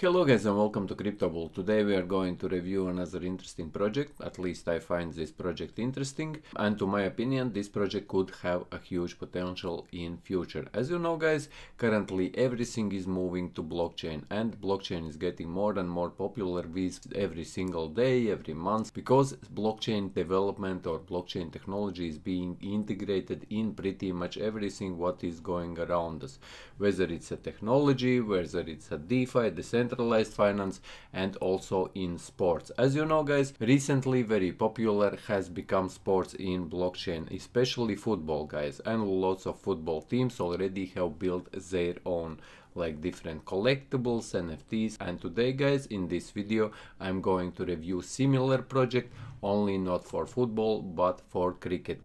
Hello guys and welcome to CryptoBull. Today we are going to review another interesting project, at least I find this project interesting and to my opinion this project could have a huge potential in future. As you know guys, currently everything is moving to blockchain and blockchain is getting more and more popular with every single day, every month because blockchain development or blockchain technology is being integrated in pretty much everything what is going around us. Whether it's a technology, whether it's a DeFi, decentralized decentralized finance and also in sports. As you know guys, recently very popular has become sports in blockchain, especially football guys and lots of football teams already have built their own like different collectibles, NFTs and today guys in this video I'm going to review similar project only not for football but for cricket.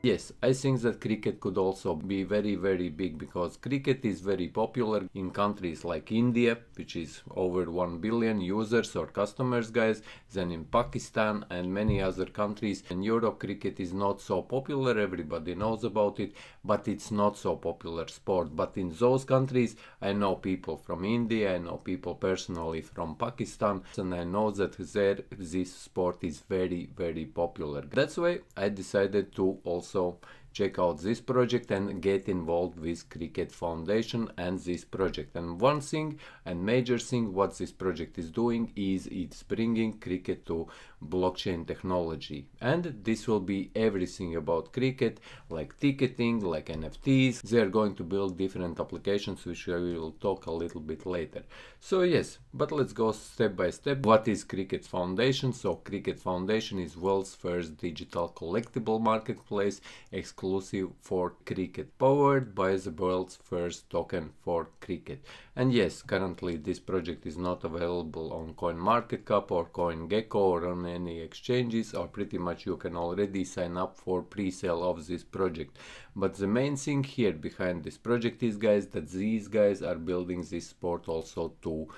Yes, I think that cricket could also be very very big because cricket is very popular in countries like India, which is over 1 billion users or customers guys, then in Pakistan and many other countries. In Europe cricket is not so popular, everybody knows about it, but it's not so popular sport. But in those countries I know people from India, I know people personally from Pakistan and I know that there this sport is very very popular. That's why I decided to also also check out this project and get involved with Cricket Foundation and this project. And one thing and major thing what this project is doing is it's bringing cricket to blockchain technology. And this will be everything about cricket like ticketing, like NFTs. They are going to build different applications which I will talk a little bit later. So yes, but let's go step by step. What is Cricket Foundation? So Cricket Foundation is world's first digital collectible marketplace exclusive exclusive for cricket, powered by the world's first token for cricket. And yes, currently this project is not available on CoinMarketCap or CoinGecko or on any exchanges, or pretty much you can already sign up for pre-sale of this project. But the main thing here behind this project is guys that these guys are building this sport also to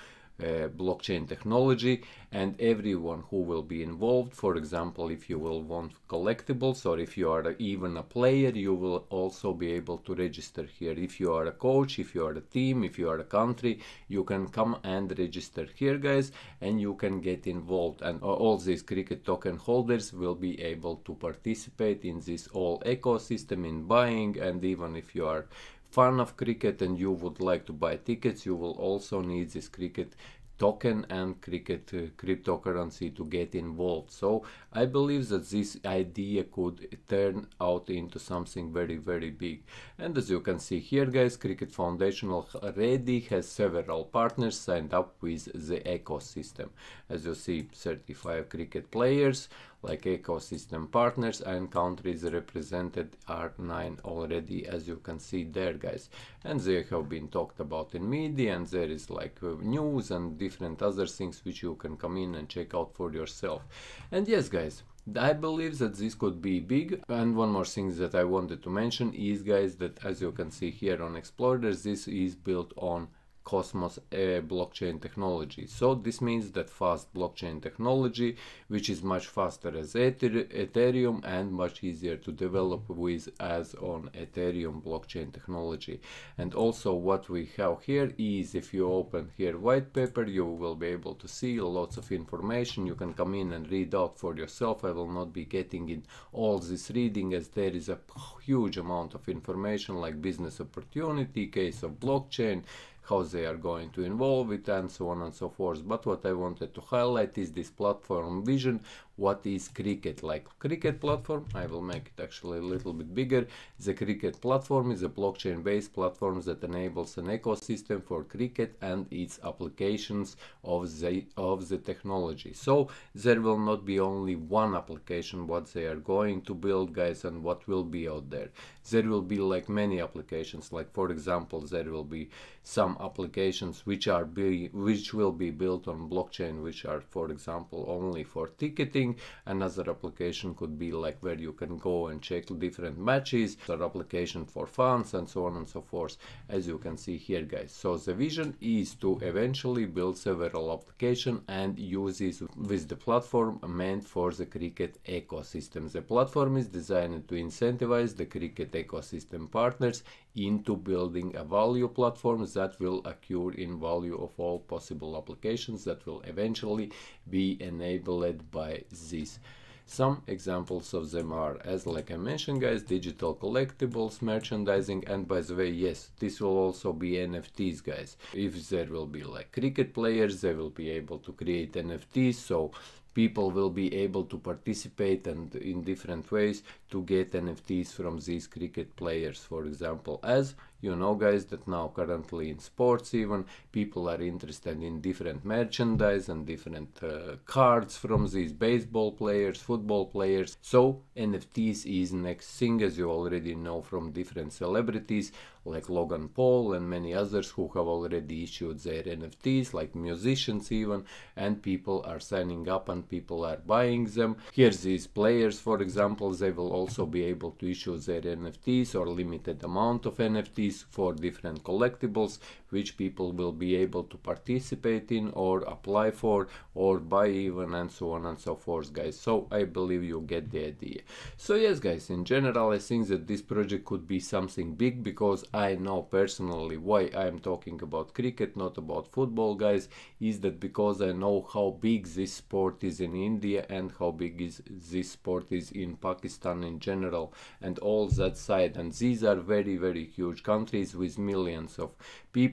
uh, blockchain technology and everyone who will be involved for example if you will want collectibles or if you are even a player you will also be able to register here. If you are a coach if you are a team if you are a country you can come and register here guys and you can get involved. And all these cricket token holders will be able to participate in this whole ecosystem in buying and even if you are fan of cricket and you would like to buy tickets, you will also need this cricket token and cricket uh, cryptocurrency to get involved. So I believe that this idea could turn out into something very very big. And as you can see here guys, Cricket Foundation already has several partners signed up with the ecosystem. As you see 35 cricket players like ecosystem partners and countries represented are 9 already as you can see there guys. And they have been talked about in media and there is like uh, news and different other things which you can come in and check out for yourself. And yes guys I believe that this could be big. And one more thing that I wanted to mention is guys that as you can see here on Explorers this is built on Cosmos uh, blockchain technology. So this means that fast blockchain technology, which is much faster as Ether Ethereum and much easier to develop with as on Ethereum blockchain technology. And also what we have here is if you open here white paper, you will be able to see lots of information. You can come in and read out for yourself. I will not be getting in all this reading as there is a huge amount of information like business opportunity, case of blockchain, how they are going to involve it and so on and so forth. But what I wanted to highlight is this platform vision what is cricket like? Cricket platform i will make it actually a little bit bigger. The cricket platform is a blockchain based platform that enables an ecosystem for cricket and its applications of the of the technology. So there will not be only one application what they are going to build guys and what will be out there. There will be like many applications. Like for example there will be some applications which are be which will be built on blockchain which are for example only for ticketing Another application could be like where you can go and check different matches, or application for funds and so on and so forth, as you can see here guys. So the vision is to eventually build several application and use this with the platform meant for the cricket ecosystem. The platform is designed to incentivize the cricket ecosystem partners into building a value platform that will occur in value of all possible applications that will eventually be enabled by this. Some examples of them are, as like I mentioned guys, digital collectibles, merchandising, and by the way, yes, this will also be NFTs guys. If there will be like cricket players, they will be able to create NFTs, so people will be able to participate and in different ways to get NFTs from these cricket players, for example, as you know guys that now currently in sports even people are interested in different merchandise and different uh, cards from these baseball players football players. So nfts is next thing as you already know from different celebrities like logan paul and many others who have already issued their nfts like musicians even and people are signing up and people are buying them. Here these players for example they will also be able to issue their nfts or limited amount of nfts for different collectibles which people will be able to participate in or apply for or buy even and so on and so forth guys. So i believe you get the idea. So yes guys in general i think that this project could be something big because i know personally why i am talking about cricket not about football guys is that because i know how big this sport is in india and how big is this sport is in pakistan in general. And all that side. And these are very very huge countries with millions of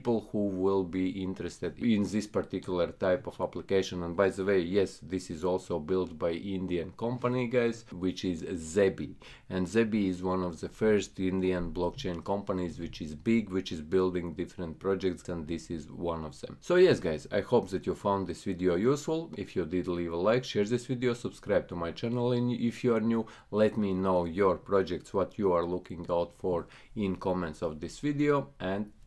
people who will be interested in this particular type of application. And by the way yes this is also built by indian company guys which is zebi. And zebi is one of the first indian blockchain companies which is big which is building different projects and this is one of them. So yes guys i hope that you found this video useful. If you did leave a like share this video subscribe to my channel and if you are new let me know your projects what you are looking out for in comments of this video and